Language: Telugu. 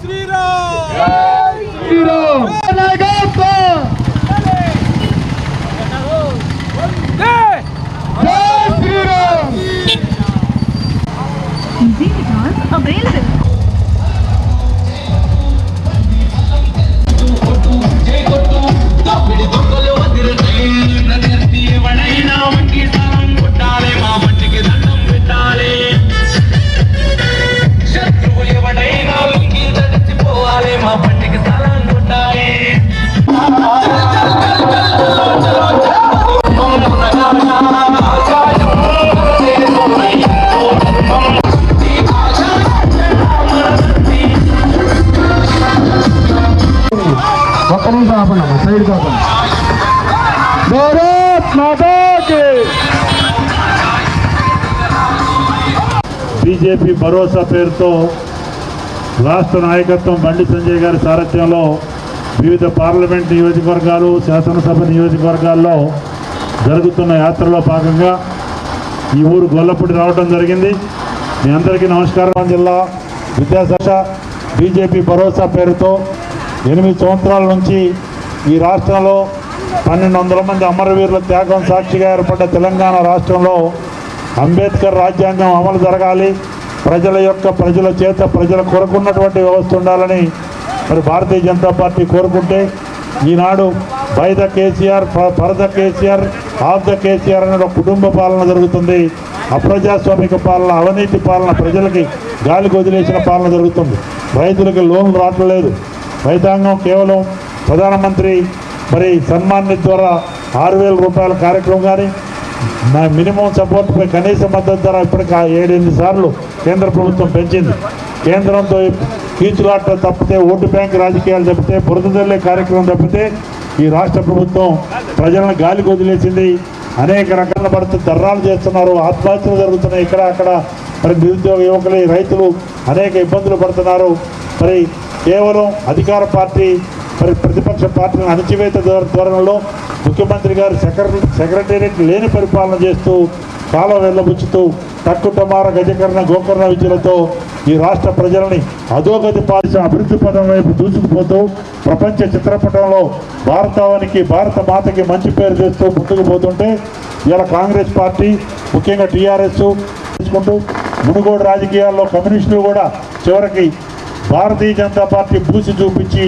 श्री राम ఒక్క నిమిషం ఆపండి అమ్మ సైడ్ కాకుండా. భారత్ మాతాకి! బీజేపీ భరోసా పేరుతో రాష్ట్ర నాయకత్వం బండి సంజయ్ గారి సారథ్యంలో వివిధ పార్లమెంట్ నియోజకవర్గాలు శాసనసభ నియోజకవర్గాల్లో జరుగుతున్న యాత్రలో భాగంగా ఈ ఊరు గొల్లపూడి రావడం జరిగింది. మీ అందరికీ నమస్కారం జిల్లా విద్యాశాఖ. బీజేపీ భరోసా పేరుతో ఎనిమిది సంవత్సరాల నుంచి ఈ రాష్ట్రంలో పన్నెండు వందల మంది అమరవీరుల త్యాగం సాక్షిగా ఏర్పడ్డ తెలంగాణ రాష్ట్రంలో అంబేద్కర్ రాజ్యాంగం అమలు జరగాలి. ప్రజల యొక్క ప్రజల చేత ప్రజల కొరకున్నటువంటి వ్యవస్థ ఉండాలని మరి భారతీయ జనతా పార్టీ కోరుకుంటే ఈనాడు by the KCR for the KCR of the KCR అనే ఒక కుటుంబ పాలన జరుగుతుంది. అప్రజాస్వామిక పాలన అవినీతి పాలన ప్రజలకి గాలికి వదిలేసిన పాలన జరుగుతుంది. రైతులకు లోన్లు రావట్లేదు. రైతాంగం కేవలం ప్రధానమంత్రి మరి సన్మాన్ నిధి ద్వారా ఆరు వేల రూపాయల కార్యక్రమం కానీ నా మినిమం సపోర్ట్ పై కనీస మద్దతు ధర ఇప్పటికి ఏడెనిమిది సార్లు కేంద్ర ప్రభుత్వం పెంచింది. కేంద్రంతో కీచులాట తప్పితే ఓటు బ్యాంక్ రాజకీయాలు తప్పితే బురదల్లే కార్యక్రమం తప్పితే ఈ రాష్ట్ర ప్రభుత్వం ప్రజలను గాలికి వదిలేసింది. అనేక రకాల పడుతూ తర్రాలు చేస్తున్నారు. ఆత్మహత్యలు జరుగుతున్నాయి. ఇక్కడ అక్కడ మరి నిరుద్యోగ యువకులు రైతులు అనేక ఇబ్బందులు పడుతున్నారు. మరి కేవలం అధికార పార్టీ మరి ప్రతిపక్ష పార్టీని అణచివేత ధోరణిలో ముఖ్యమంత్రి గారు సెక్రటరీ సెక్రటేరియట్ లేని పరిపాలన చేస్తూ కాలం వెళ్ళబుచ్చుతూ తక్కుటమార గజకరణ గోకర్ణ విద్యలతో ఈ రాష్ట్ర ప్రజలని అధోగతి పాలించిన అభివృద్ధి పదం వైపు దూసుకుపోతూ ప్రపంచ చిత్రపటంలో భారతావానికి భారత మాతకి మంచి పేరు చేస్తూ ముందుకు పోతుంటే ఇలా కాంగ్రెస్ పార్టీ ముఖ్యంగా టీఆర్ఎస్ తీసుకుంటూ మునుగోడు రాజకీయాల్లో కమ్యూనిస్టులు కూడా చివరికి భారతీయ జనతా పార్టీ బూసి చూపించి